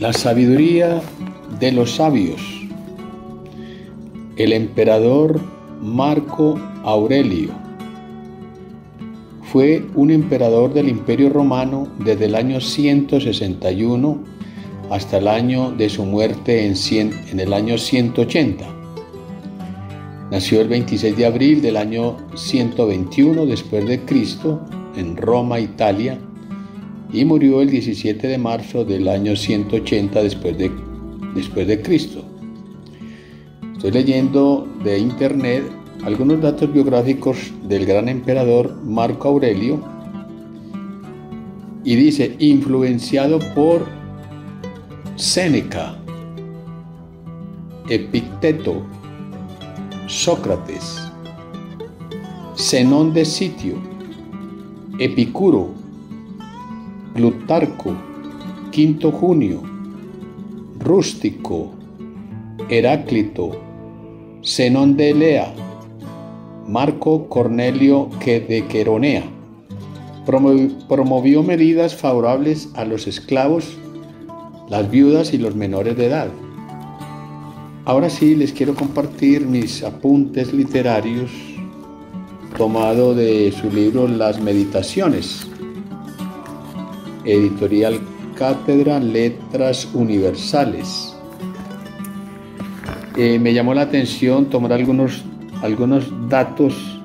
La sabiduría de los sabios. El emperador Marco Aurelio fue un emperador del Imperio Romano desde el año 161 hasta el año de su muerte en, el año 180. Nació el 26 de abril del año 121 después de Cristo en Roma, Italia, y murió el 17 de marzo del año 180 después de, después de Cristo. Estoy leyendo de internet algunos datos biográficos del gran emperador Marco Aurelio y dice, influenciado por Séneca, Epicteto, Sócrates, Zenón de Sitio, Epicuro, Plutarco, Quinto Junio, Rústico, Heráclito, Zenón de Elea, Marco Cornelio que de Queronea. Promovió medidas favorables a los esclavos, las viudas y los menores de edad. Ahora sí les quiero compartir mis apuntes literarios tomado de su libro Las Meditaciones editorial Cátedra Letras Universales. Eh, me llamó la atención tomar algunos, algunos datos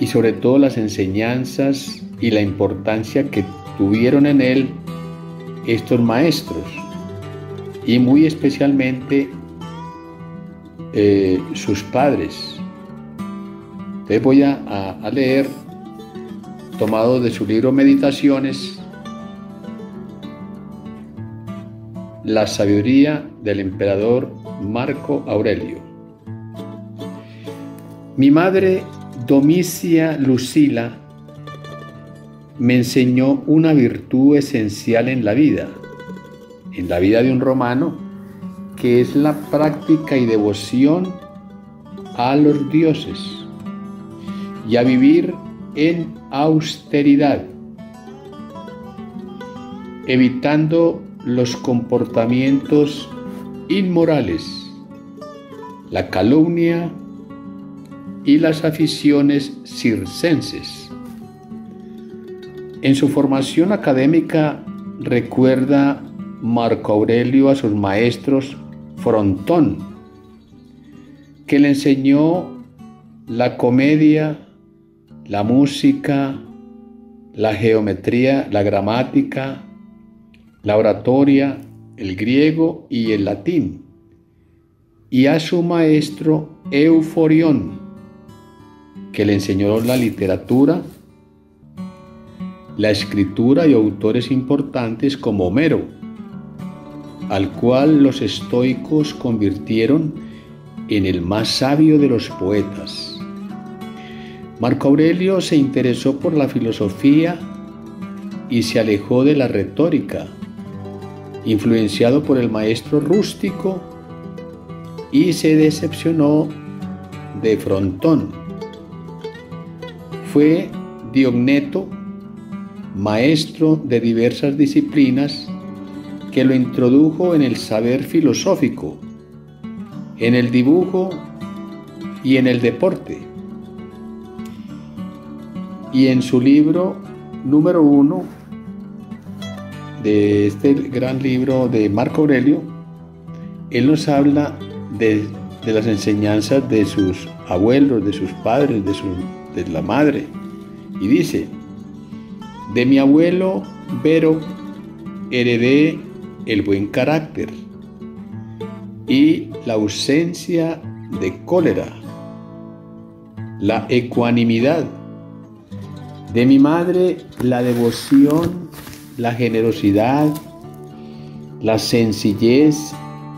y sobre todo las enseñanzas y la importancia que tuvieron en él estos maestros y muy especialmente eh, sus padres. Entonces voy a, a leer, tomado de su libro Meditaciones, La sabiduría del emperador Marco Aurelio. Mi madre Domicia Lucila me enseñó una virtud esencial en la vida, en la vida de un romano, que es la práctica y devoción a los dioses y a vivir en austeridad, evitando los comportamientos inmorales, la calumnia y las aficiones circenses. En su formación académica recuerda Marco Aurelio a sus maestros Frontón, que le enseñó la comedia, la música, la geometría, la gramática, la oratoria, el griego y el latín, y a su maestro Euforión, que le enseñó la literatura, la escritura y autores importantes como Homero, al cual los estoicos convirtieron en el más sabio de los poetas. Marco Aurelio se interesó por la filosofía y se alejó de la retórica influenciado por el maestro rústico y se decepcionó de Frontón. Fue Diogneto, maestro de diversas disciplinas, que lo introdujo en el saber filosófico, en el dibujo y en el deporte. Y en su libro número uno, de este gran libro de Marco Aurelio, él nos habla de, las enseñanzas de sus abuelos, de sus padres, de, su, de la madre. Y dice, de mi abuelo Vero heredé el buen carácter y la ausencia de cólera, la ecuanimidad. De mi madre la devoción la generosidad, la sencillez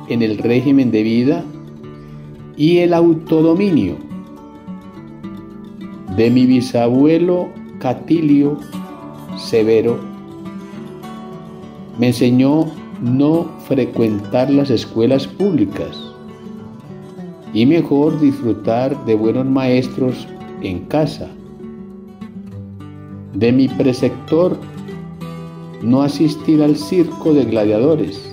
en el régimen de vida y el autodominio. De mi bisabuelo Catilio Severo, me enseñó no frecuentar las escuelas públicas y mejor disfrutar de buenos maestros en casa. De mi preceptor no asistir al circo de gladiadores.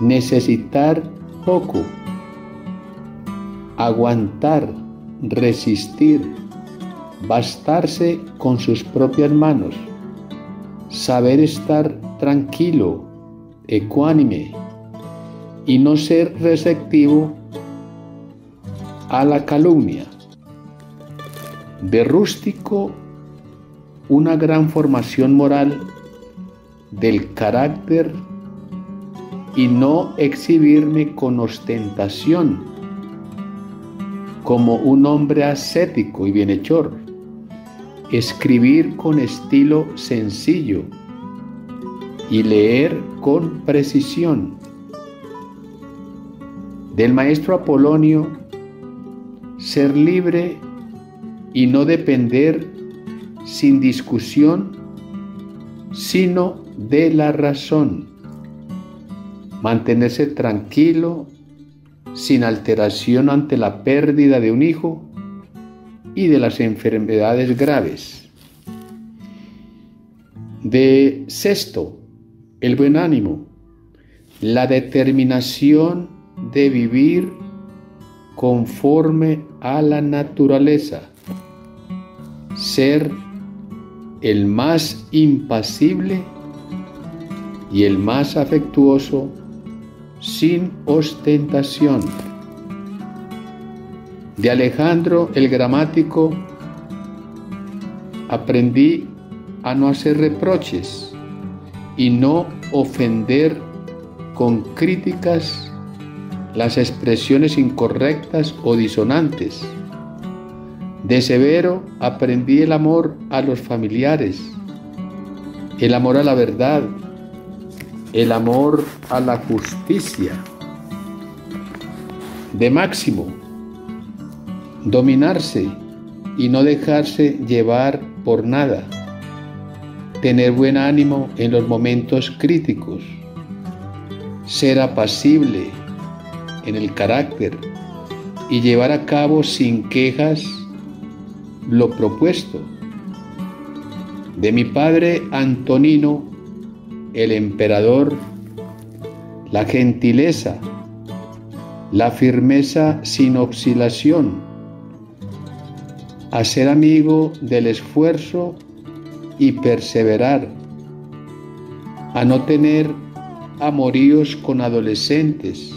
Necesitar poco, aguantar, resistir, bastarse con sus propias manos, saber estar tranquilo, ecuánime. Y no ser receptivo a la calumnia. De rústico, una gran formación moral del carácter y no exhibirme con ostentación como un hombre ascético y bienhechor. Escribir con estilo sencillo y leer con precisión. Del maestro Apolonio, ser libre y no depender sin discusión, sino de la razón. Mantenerse tranquilo, sin alteración ante la pérdida de un hijo y de las enfermedades graves. De sexto, el buen ánimo, la determinación de vivir conforme a la naturaleza, ser el más impasible y el más afectuoso sin ostentación. De Alejandro el gramático aprendí a no hacer reproches y no ofender con críticas las expresiones incorrectas o disonantes. De Severo aprendí el amor a los familiares, el amor a la verdad, el amor a la justicia. De Máximo, dominarse y no dejarse llevar por nada, tener buen ánimo en los momentos críticos, ser apacible en el carácter y llevar a cabo sin quejas lo propuesto. De mi padre Antonino, el emperador, la gentileza, la firmeza sin oscilación, a ser amigo del esfuerzo y perseverar, a no tener amoríos con adolescentes,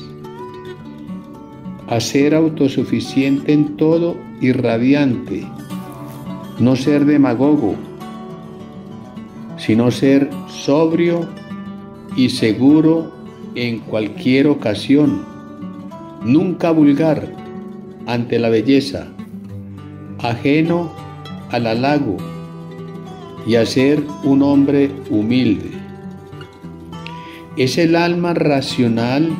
a ser autosuficiente en todo y radiante, no ser demagogo, sino ser sobrio y seguro en cualquier ocasión, nunca vulgar ante la belleza, ajeno al halago y a ser un hombre humilde. Es el alma racional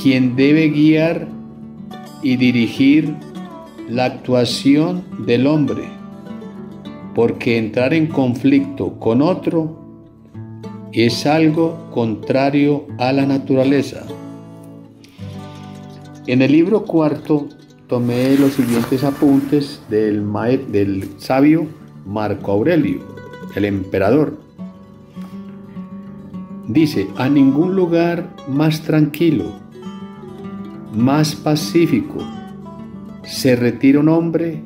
quien debe guiar y dirigir la actuación del hombre porque entrar en conflicto con otro es algo contrario a la naturaleza. En el libro cuarto tomé los siguientes apuntes del, del sabio Marco Aurelio, el emperador. Dice, a ningún lugar más tranquilo, más pacífico, se retira un hombre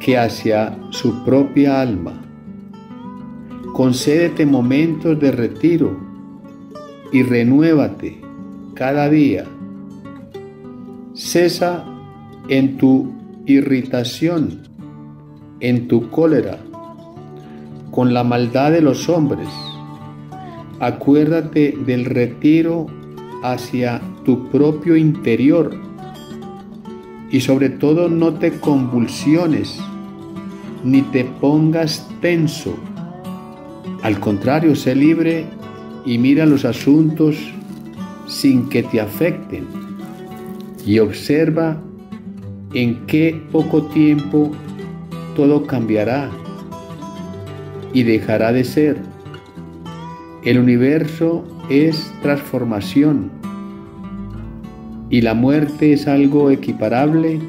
que hacia su propia alma. Concédete momentos de retiro y renuévate cada día. Cesa en tu irritación, en tu cólera, con la maldad de los hombres. Acuérdate del retiro hacia tu propio interior y sobre todo no te convulsiones ni te pongas tenso. Al contrario, sé libre y mira los asuntos sin que te afecten y observa en qué poco tiempo todo cambiará y dejará de ser. El universo es transformación y la muerte es algo equiparable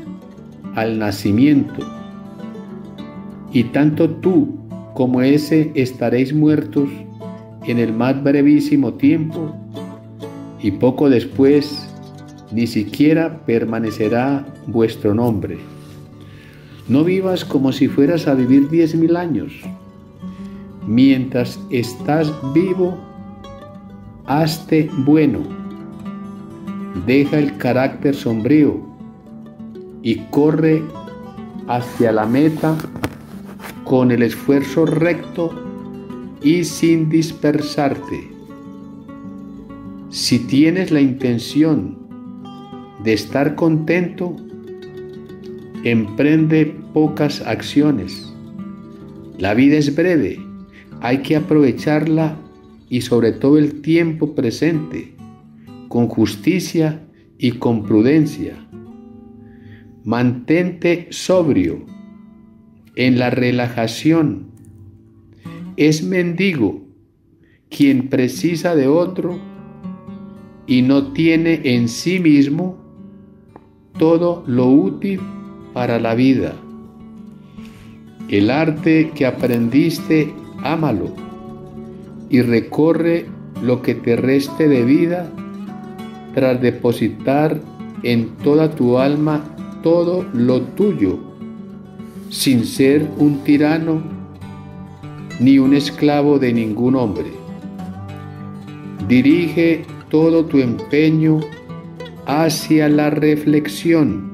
al nacimiento y tanto tú como ese estaréis muertos en el más brevísimo tiempo y poco después ni siquiera permanecerá vuestro nombre. No vivas como si fueras a vivir diez mil años. Mientras estás vivo, hazte bueno. Deja el carácter sombrío y corre hacia la meta con el esfuerzo recto y sin dispersarte. Si tienes la intención de estar contento, emprende pocas acciones. La vida es breve, hay que aprovecharla y sobre todo el tiempo presente, con justicia y con prudencia. Mantente sobrio en la relajación. Es mendigo quien precisa de otro y no tiene en sí mismo todo lo útil para la vida. El arte que aprendiste, ámalo y recorre lo que te reste de vida tras depositar en toda tu alma todo lo tuyo, sin ser un tirano ni un esclavo de ningún hombre. Dirige todo tu empeño hacia la reflexión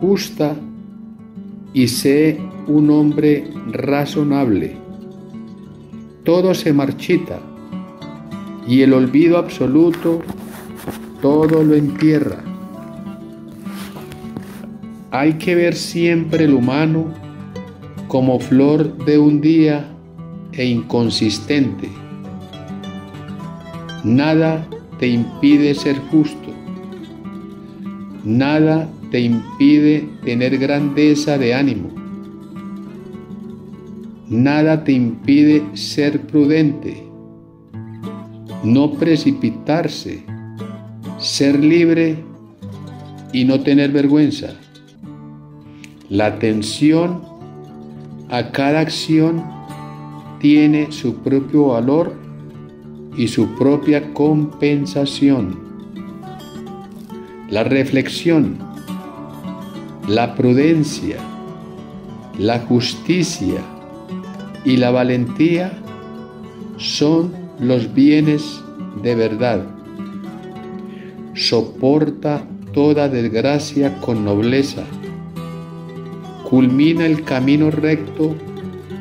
justa y sé un hombre razonable. Todo se marchita y el olvido absoluto todo lo entierra. Hay que ver siempre el humano como flor de un día e inconsistente Nada te impide ser justo. Nada te impide tener grandeza de ánimo. Nada te impide ser prudente. No precipitarse. Ser libre y no tener vergüenza. La atención a cada acción tiene su propio valor y su propia compensación. La reflexión, la prudencia, la justicia y la valentía son los bienes de verdad. Soporta toda desgracia con nobleza. Culmina el camino recto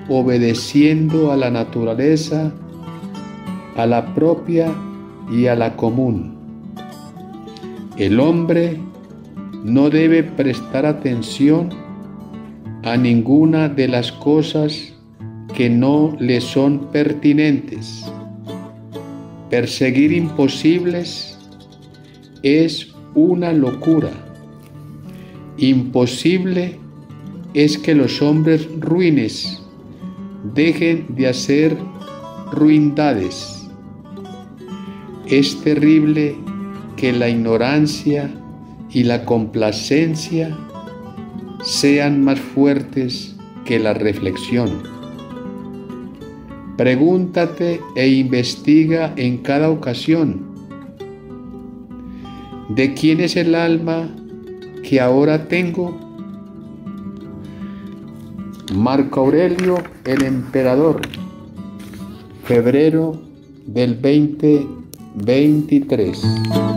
obedeciendo a la naturaleza a la propia y a la común. El hombre no debe prestar atención a ninguna de las cosas que no le son pertinentes. Perseguir imposibles es una locura. Imposible es que los hombres ruines dejen de hacer ruindades es terrible que la ignorancia y la complacencia sean más fuertes que la reflexión. Pregúntate e investiga en cada ocasión, ¿de quién es el alma que ahora tengo? Marco Aurelio, el emperador, febrero del 20 23.